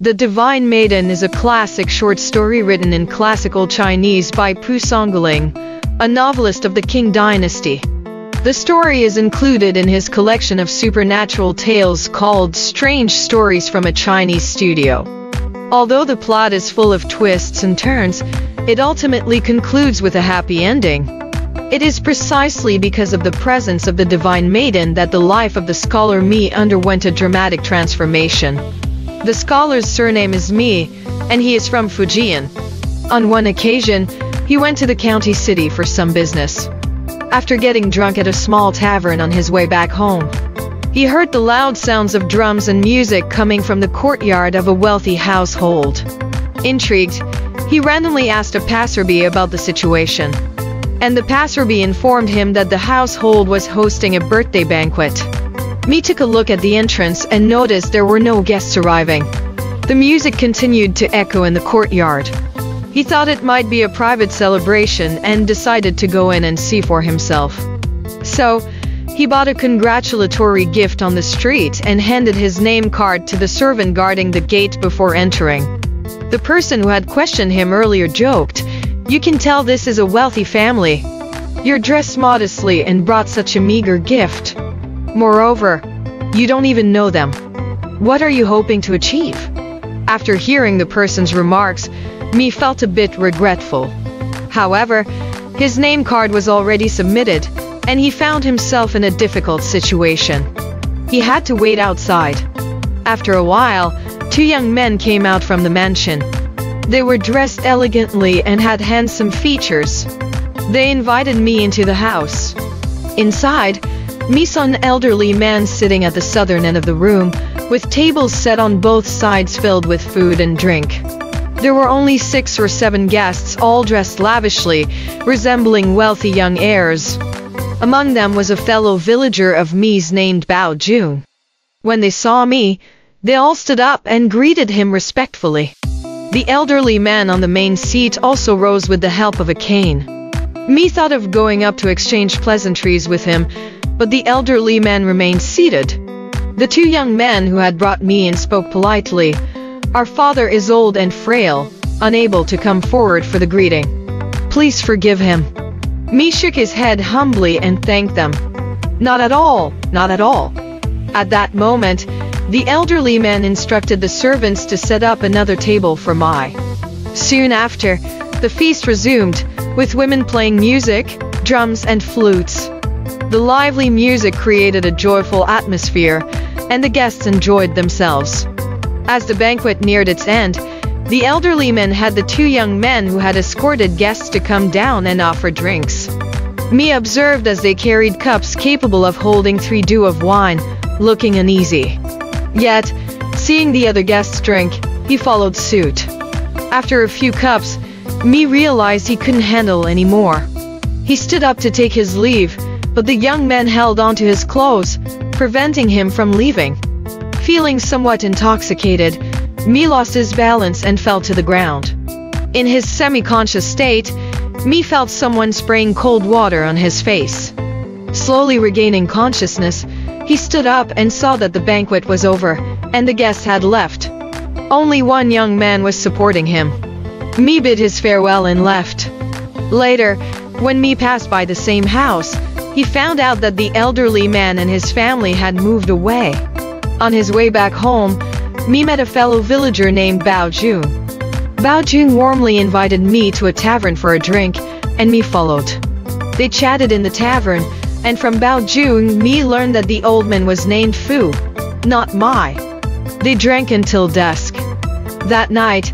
The Divine Maiden is a classic short story written in classical Chinese by Pu Songling, a novelist of the Qing dynasty. The story is included in his collection of supernatural tales called Strange Stories from a Chinese Studio. Although the plot is full of twists and turns, it ultimately concludes with a happy ending. It is precisely because of the presence of the Divine Maiden that the life of the scholar Mi underwent a dramatic transformation. The scholar's surname is Mi, and he is from Fujian. On one occasion, he went to the county city for some business. After getting drunk at a small tavern on his way back home, he heard the loud sounds of drums and music coming from the courtyard of a wealthy household. Intrigued, he randomly asked a passerby about the situation. And the passerby informed him that the household was hosting a birthday banquet. Mi took a look at the entrance and noticed there were no guests arriving. The music continued to echo in the courtyard. He thought it might be a private celebration and decided to go in and see for himself. So, he bought a congratulatory gift on the street and handed his name card to the servant guarding the gate before entering. The person who had questioned him earlier joked, You can tell this is a wealthy family. You're dressed modestly and brought such a meager gift. Moreover, you don't even know them. What are you hoping to achieve? After hearing the person's remarks, Mi felt a bit regretful. However, his name card was already submitted, and he found himself in a difficult situation. He had to wait outside. After a while, two young men came out from the mansion. They were dressed elegantly and had handsome features. They invited Mi into the house. Inside, Mi saw an elderly man sitting at the southern end of the room, with tables set on both sides filled with food and drink. There were only six or seven guests, all dressed lavishly, resembling wealthy young heirs. Among them was a fellow villager of Mi's named Bao Jun. When they saw Mi, they all stood up and greeted him respectfully. The elderly man on the main seat also rose with the help of a cane. Mi thought of going up to exchange pleasantries with him, but the elderly man remained seated. The two young men who had brought Mi in spoke politely. Our father is old and frail, unable to come forward for the greeting. Please forgive him. Mi shook his head humbly and thanked them. Not at all, not at all. At that moment, the elderly man instructed the servants to set up another table for Mai. Soon after, the feast resumed, with women playing music, drums and flutes. The lively music created a joyful atmosphere, and the guests enjoyed themselves. As the banquet neared its end, the elderly men had the two young men who had escorted guests to come down and offer drinks. Mi observed as they carried cups capable of holding three dou of wine, looking uneasy. Yet, seeing the other guests drink, he followed suit. After a few cups, Mi realized he couldn't handle any more. He stood up to take his leave, but the young man held onto his clothes, preventing him from leaving. Feeling somewhat intoxicated, Mi lost his balance and fell to the ground. In his semi-conscious state, Mi felt someone spraying cold water on his face. Slowly regaining consciousness, he stood up and saw that the banquet was over, and the guests had left. Only one young man was supporting him. Mi bid his farewell and left. Later, when Mi passed by the same house, he found out that the elderly man and his family had moved away. On his way back home, Mi met a fellow villager named Bao Jun. Bao Jun warmly invited Mi to a tavern for a drink, and Mi followed. They chatted in the tavern, and from Bao Jun, Mi learned that the old man was named Fu, not Mai. They drank until dusk. That night,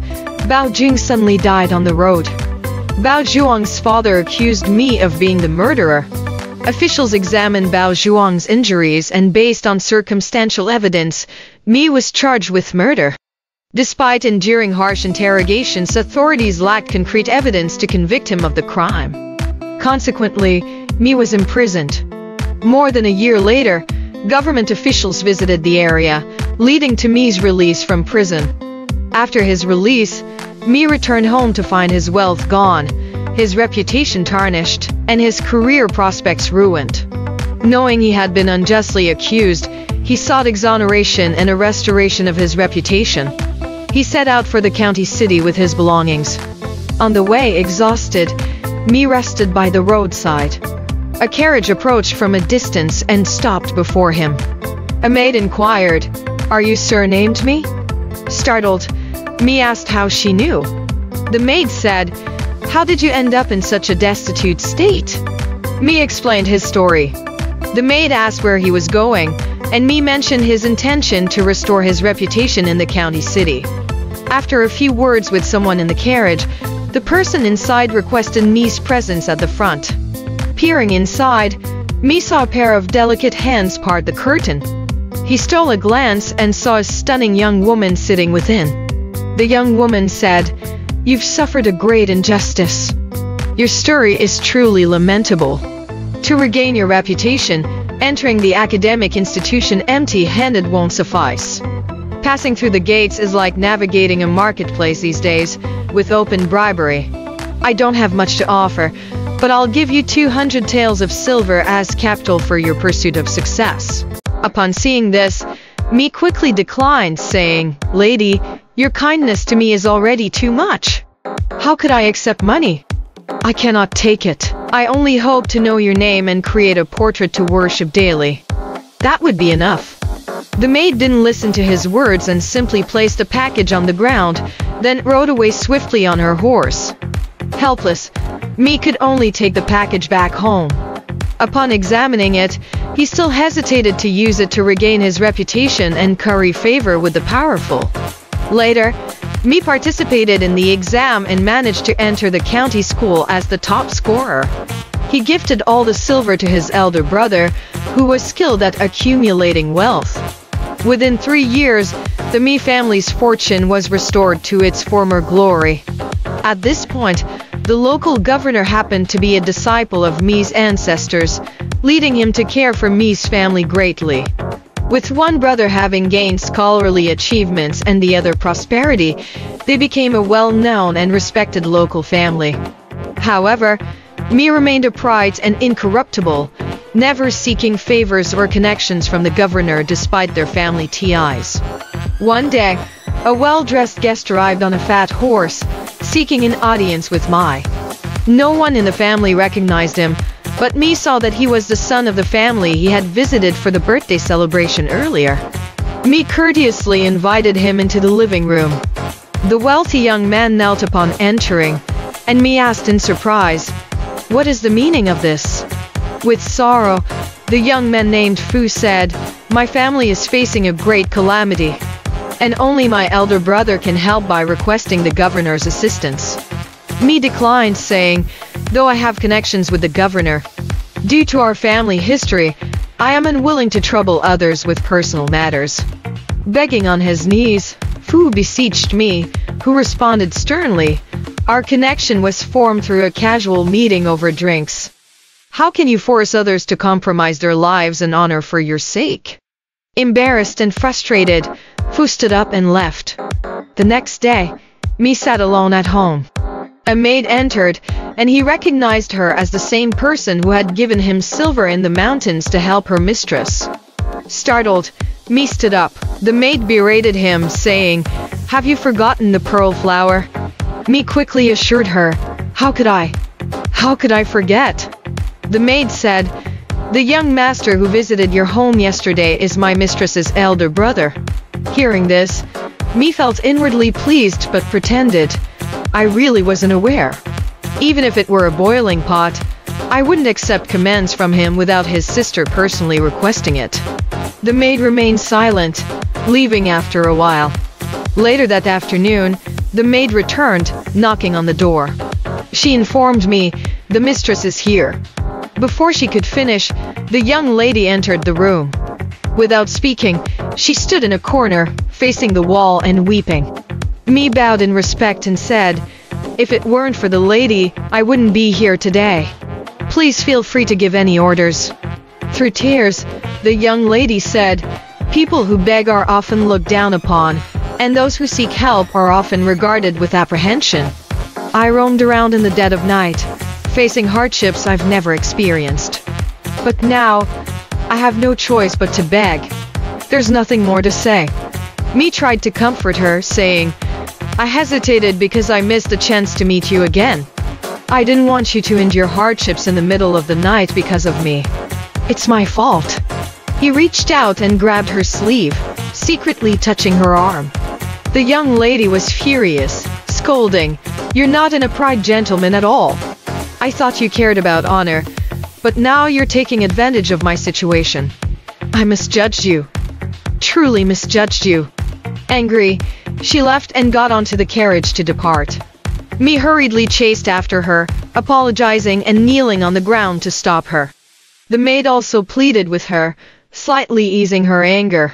Bao Jun suddenly died on the road. Bao Zhuang's father accused Mi of being the murderer. Officials examined Bao Zhuang's injuries and based on circumstantial evidence, Mi was charged with murder. Despite enduring harsh interrogations, authorities lacked concrete evidence to convict him of the crime. Consequently, Mi was imprisoned. More than a year later, government officials visited the area, leading to Mi's release from prison. After his release, Mi returned home to find his wealth gone, his reputation tarnished, and his career prospects ruined. Knowing he had been unjustly accused, he sought exoneration and a restoration of his reputation. He set out for the county city with his belongings. On the way, exhausted, Mi rested by the roadside. A carriage approached from a distance and stopped before him. A maid inquired, Are you surnamed Mi? Startled, Mi asked how she knew. The maid said, How did you end up in such a destitute state? Mi explained his story. The maid asked where he was going, and Mi mentioned his intention to restore his reputation in the county city. After a few words with someone in the carriage, the person inside requested Mi's presence at the front. Peering inside, Mi saw a pair of delicate hands part the curtain. He stole a glance and saw a stunning young woman sitting within. The young woman said, You've suffered a great injustice. Your story is truly lamentable. To regain your reputation, entering the academic institution empty-handed won't suffice. Passing through the gates is like navigating a marketplace these days, with open bribery. I don't have much to offer, but I'll give you 200 taels of silver as capital for your pursuit of success. Upon seeing this, Mi quickly declined, saying, Lady, your kindness to me is already too much. How could I accept money? I cannot take it. I only hope to know your name and create a portrait to worship daily. That would be enough. The maid didn't listen to his words and simply placed a package on the ground, then rode away swiftly on her horse. Helpless, Mi could only take the package back home. Upon examining it, he still hesitated to use it to regain his reputation and curry favor with the powerful. Later, Mi participated in the exam and managed to enter the county school as the top scorer. He gifted all the silver to his elder brother, who was skilled at accumulating wealth. Within three years, the Mi family's fortune was restored to its former glory. At this point, the local governor happened to be a disciple of Mi's ancestors, leading him to care for Mi's family greatly. With one brother having gained scholarly achievements and the other prosperity, they became a well-known and respected local family. However, Mi remained upright and incorruptible, never seeking favors or connections from the governor despite their family ties. One day, a well-dressed guest arrived on a fat horse, seeking an audience with Mai. No one in the family recognized him, but Mi saw that he was the son of the family he had visited for the birthday celebration earlier. Mi courteously invited him into the living room. The wealthy young man knelt upon entering, and Mi asked in surprise, What is the meaning of this? With sorrow, the young man named Fu said, My family is facing a great calamity, and only my elder brother can help by requesting the governor's assistance. Mi declined, saying, though I have connections with the governor. Due to our family history, I am unwilling to trouble others with personal matters. Begging on his knees, Fu beseeched Mi, who responded sternly, Our connection was formed through a casual meeting over drinks. How can you force others to compromise their lives and honor for your sake? Embarrassed and frustrated, Fu stood up and left. The next day, Mi sat alone at home. A maid entered, and he recognized her as the same person who had given him silver in the mountains to help her mistress. Startled, Mi stood up. The maid berated him, saying, Have you forgotten the pearl flower? Mi quickly assured her, How could I? How could I forget? The maid said, The young master who visited your home yesterday is my mistress's elder brother. Hearing this, Mi felt inwardly pleased but pretended, I really wasn't aware. Even if it were a boiling pot, I wouldn't accept commands from him without his sister personally requesting it. The maid remained silent, leaving after a while. Later that afternoon, the maid returned, knocking on the door. She informed Mi, the mistress is here. Before she could finish, the young lady entered the room. Without speaking, she stood in a corner, facing the wall and weeping. Mi bowed in respect and said, If it weren't for the lady, I wouldn't be here today. Please feel free to give any orders. Through tears, the young lady said, People who beg are often looked down upon, and those who seek help are often regarded with apprehension. I roamed around in the dead of night, facing hardships I've never experienced. But now, I have no choice but to beg. There's nothing more to say. Mi tried to comfort her, saying, I hesitated because I missed the chance to meet you again. I didn't want you to endure hardships in the middle of the night because of me. It's my fault. He reached out and grabbed her sleeve, secretly touching her arm. The young lady was furious, scolding, You're not an upright gentleman at all. I thought you cared about honor, but now you're taking advantage of my situation. I misjudged you. Truly misjudged you. Angry, she left and got onto the carriage to depart. Mi hurriedly chased after her, apologizing and kneeling on the ground to stop her. The maid also pleaded with her, slightly easing her anger.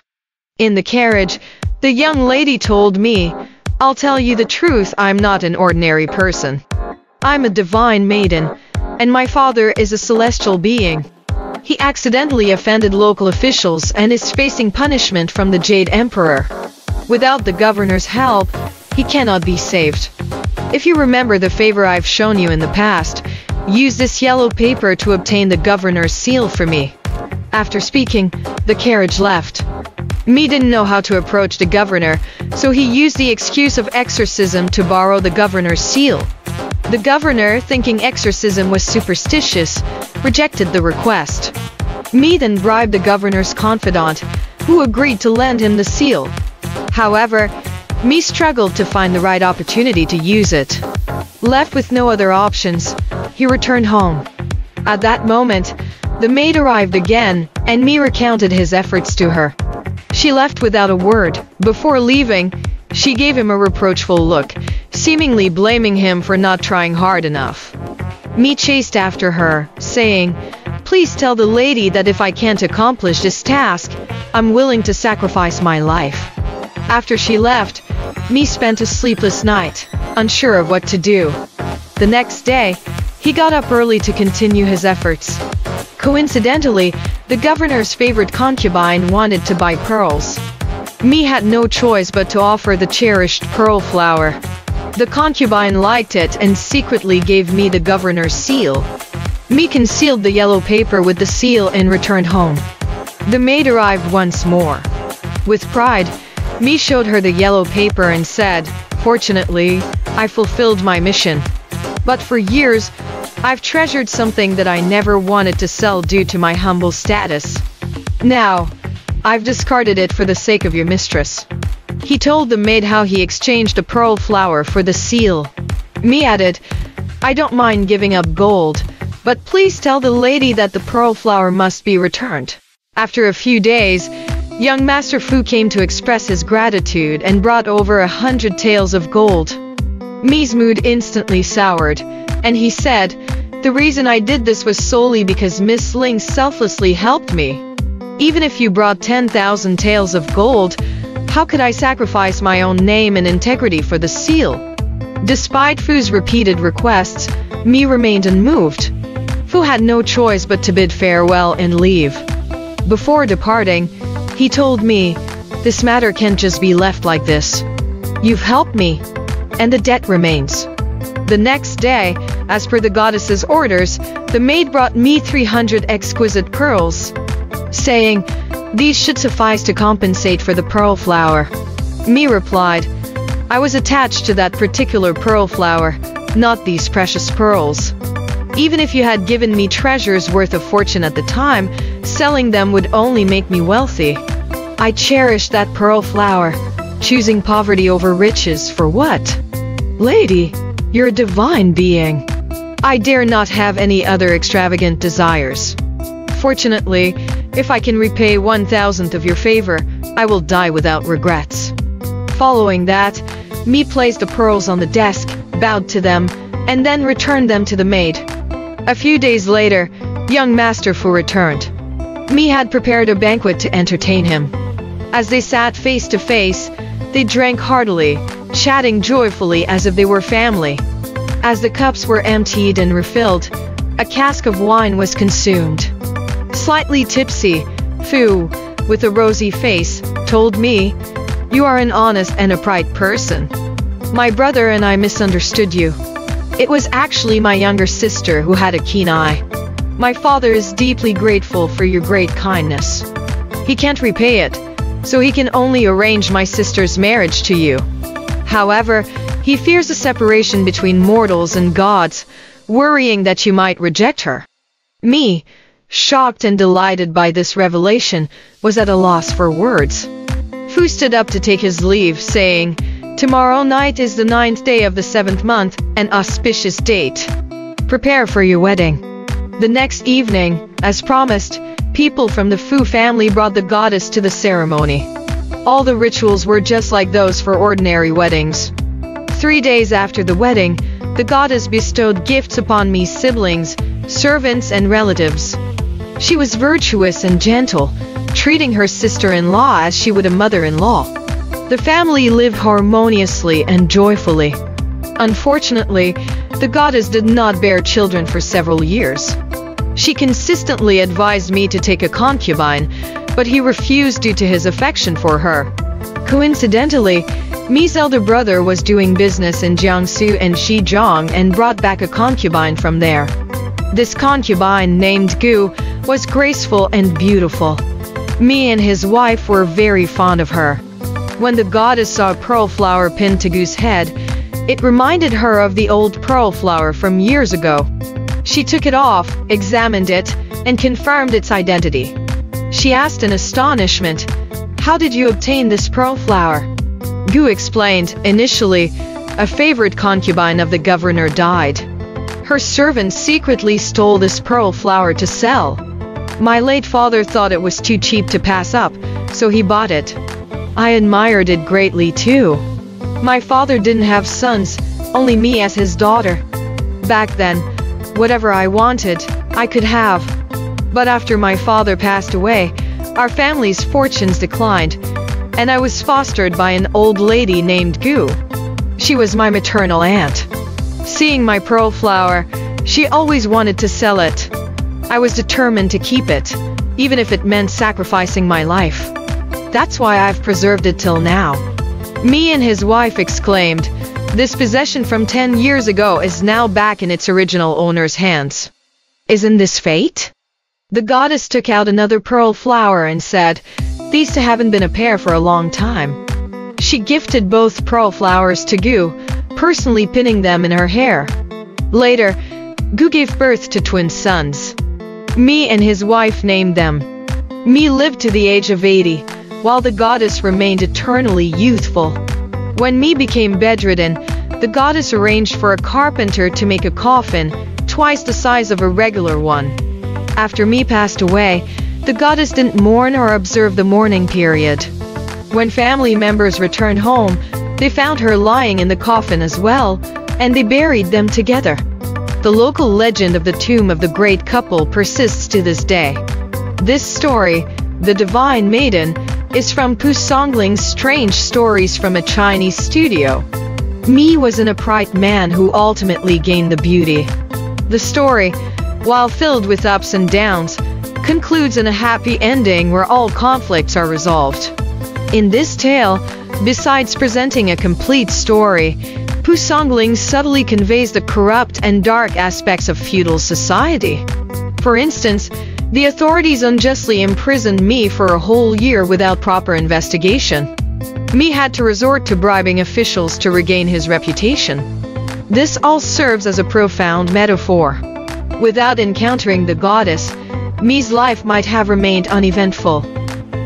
In the carriage, the young lady told Mi, I'll tell you the truth, I'm not an ordinary person. I'm a divine maiden, and my father is a celestial being. He accidentally offended local officials and is facing punishment from the Jade Emperor. Without the governor's help, he cannot be saved. If you remember the favor I've shown you in the past, use this yellow paper to obtain the governor's seal for me. After speaking, the carriage left. Mi didn't know how to approach the governor, so he used the excuse of exorcism to borrow the governor's seal. The governor, thinking exorcism was superstitious, rejected the request. Mi then bribed the governor's confidant, who agreed to lend him the seal. However, Mi struggled to find the right opportunity to use it. Left with no other options, he returned home. At that moment, the maid arrived again, and Mi recounted his efforts to her. She left without a word. Before leaving, she gave him a reproachful look, seemingly blaming him for not trying hard enough. Mi chased after her, saying, Please tell the lady that if I can't accomplish this task, I'm willing to sacrifice my life. After she left, Mi spent a sleepless night, unsure of what to do. The next day, he got up early to continue his efforts. Coincidentally, the governor's favorite concubine wanted to buy pearls. Mi had no choice but to offer the cherished pearl flower. The concubine liked it and secretly gave Mi the governor's seal. Mi concealed the yellow paper with the seal and returned home. The maid arrived once more. With pride, Mi showed her the yellow paper and said, Fortunately, I fulfilled my mission. But for years, I've treasured something that I never wanted to sell due to my humble status. Now, I've discarded it for the sake of your mistress. He told the maid how he exchanged a pearl flower for the seal. Mi added, I don't mind giving up gold, but please tell the lady that the pearl flower must be returned. After a few days, young Master Fu came to express his gratitude and brought over a hundred taels of gold. Mi's mood instantly soured, and he said, the reason I did this was solely because Miss Ling selflessly helped me. Even if you brought 10,000 taels of gold, how could I sacrifice my own name and integrity for the seal? Despite Fu's repeated requests, Mi remained unmoved. Fu had no choice but to bid farewell and leave. Before departing, he told Mi, this matter can't just be left like this. You've helped me, and the debt remains. The next day, as per the goddess's orders, the maid brought Mi 300 exquisite pearls, saying, These should suffice to compensate for the pearl flower. Mi replied, I was attached to that particular pearl flower, not these precious pearls. Even if you had given me treasures worth a fortune at the time, selling them would only make me wealthy. I cherish that pearl flower, choosing poverty over riches for what? Lady, you're a divine being. I dare not have any other extravagant desires. Fortunately, if I can repay one thousandth of your favor, I will die without regrets. Following that, Mi placed the pearls on the desk, bowed to them, and then returned them to the maid. A few days later, young Master Fu returned. Mi had prepared a banquet to entertain him. As they sat face to face, they drank heartily, chatting joyfully as if they were family. As the cups were emptied and refilled, a cask of wine was consumed. Slightly tipsy, Fu, with a rosy face, told Mi, You are an honest and upright person. My brother and I misunderstood you. It was actually my younger sister who had a keen eye. My father is deeply grateful for your great kindness. He can't repay it, so he can only arrange my sister's marriage to you. However, he fears a separation between mortals and gods, worrying that you might reject her. Mi, shocked and delighted by this revelation, was at a loss for words. Fu stood up to take his leave, saying, Tomorrow night is the ninth day of the seventh month, an auspicious date. Prepare for your wedding. The next evening, as promised, people from the Fu family brought the goddess to the ceremony. All the rituals were just like those for ordinary weddings. Three days after the wedding, the goddess bestowed gifts upon Mi siblings, servants and relatives. She was virtuous and gentle, treating her sister-in-law as she would a mother-in-law. The family lived harmoniously and joyfully. Unfortunately, the goddess did not bear children for several years. She consistently advised Mi to take a concubine, but he refused due to his affection for her. Coincidentally, Mi's elder brother was doing business in Jiangsu and Xizang and brought back a concubine from there. This concubine, named Gu, was graceful and beautiful. Mi and his wife were very fond of her. When the goddess saw a pearl flower pinned to Gu's head, it reminded her of the old pearl flower from years ago. She took it off, examined it, and confirmed its identity. She asked in astonishment, How did you obtain this pearl flower? Gu explained, initially, a favorite concubine of the governor died. Her servant secretly stole this pearl flower to sell. My late father thought it was too cheap to pass up, so he bought it. I admired it greatly too. My father didn't have sons, only me as his daughter. Back then, whatever I wanted, I could have. But after my father passed away, our family's fortunes declined, and I was fostered by an old lady named Gu. She was my maternal aunt. Seeing my pearl flower, she always wanted to sell it. I was determined to keep it, even if it meant sacrificing my life. That's why I've preserved it till now. Mi and his wife exclaimed, this possession from 10 years ago is now back in its original owner's hands. Isn't this fate? The goddess took out another pearl flower and said, these two haven't been a pair for a long time. She gifted both pearl flowers to Gu, personally pinning them in her hair. Later, Gu gave birth to twin sons. Mi and his wife named them. Mi lived to the age of 80, while the goddess remained eternally youthful. When Mi became bedridden, the goddess arranged for a carpenter to make a coffin, twice the size of a regular one. After Mi passed away, the goddess didn't mourn or observe the mourning period. When family members returned home, they found her lying in the coffin as well, and they buried them together. The local legend of the tomb of the great couple persists to this day. This story, The Divine Maiden, is from Pu Songling's Strange Stories from a Chinese Studio. Mi was an upright man who ultimately gained the beauty. The story, while filled with ups and downs, concludes in a happy ending where all conflicts are resolved. In this tale, besides presenting a complete story, Pu Songling subtly conveys the corrupt and dark aspects of feudal society. For instance, the authorities unjustly imprisoned Mi for a whole year without proper investigation. Mi had to resort to bribing officials to regain his reputation. This all serves as a profound metaphor. Without encountering the goddess, Mi's life might have remained uneventful.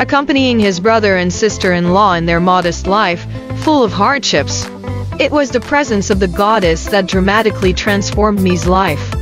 Accompanying his brother and sister-in-law in their modest life, full of hardships. It was the presence of the goddess that dramatically transformed Mi's life.